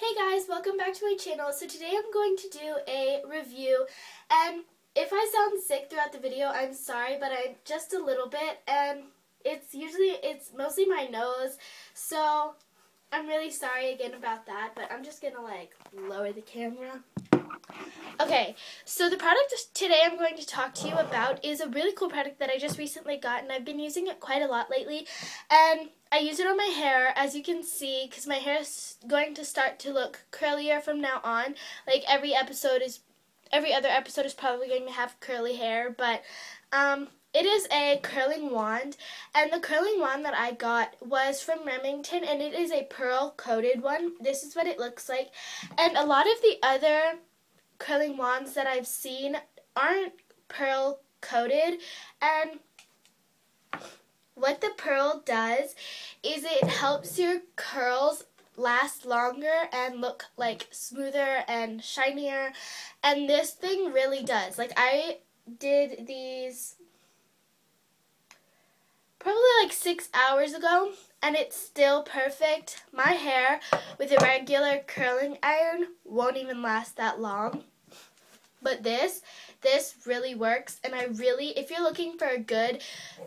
Hey guys, welcome back to my channel. So today I'm going to do a review and if I sound sick throughout the video, I'm sorry, but I'm just a little bit and it's usually, it's mostly my nose, so I'm really sorry again about that, but I'm just gonna like lower the camera. Okay, so the product today I'm going to talk to you about is a really cool product that I just recently got and I've been using it quite a lot lately and I use it on my hair as you can see because my hair is going to start to look curlier from now on. Like every episode is, every other episode is probably going to have curly hair but um, it is a curling wand, and the curling wand that I got was from Remington, and it is a pearl coated one. This is what it looks like, and a lot of the other curling wands that I've seen aren't pearl coated, and what the pearl does is it helps your curls last longer and look like smoother and shinier and this thing really does. Like I did these like six hours ago and it's still perfect. My hair with a regular curling iron won't even last that long. But this, this really works and I really, if you're looking for a good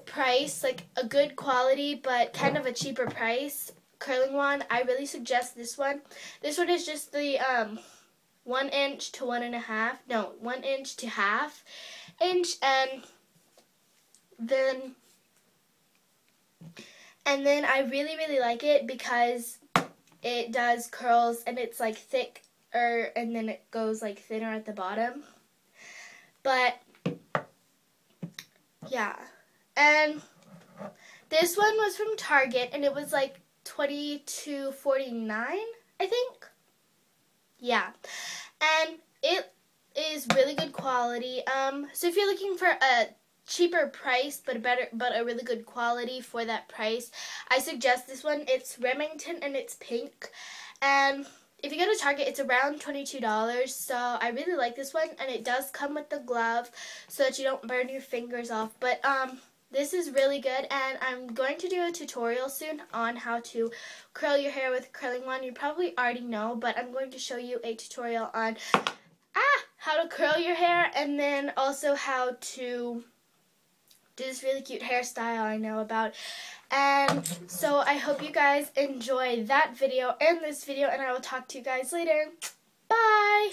price, like a good quality but kind of a cheaper price curling one, I really suggest this one. This one is just the um, one inch to one and a half, no, one inch to half inch and then and then I really, really like it because it does curls and it's like thick and then it goes like thinner at the bottom. But yeah. And this one was from Target and it was like twenty two forty nine, I think. Yeah. And it is really good quality. Um so if you're looking for a cheaper price but a better but a really good quality for that price. I suggest this one. It's Remington and it's pink. And if you go to Target, it's around $22. So I really like this one and it does come with the glove so that you don't burn your fingers off. But um this is really good and I'm going to do a tutorial soon on how to curl your hair with a curling wand. You probably already know, but I'm going to show you a tutorial on ah, how to curl your hair and then also how to do this really cute hairstyle I know about. And so I hope you guys enjoy that video and this video, and I will talk to you guys later. Bye!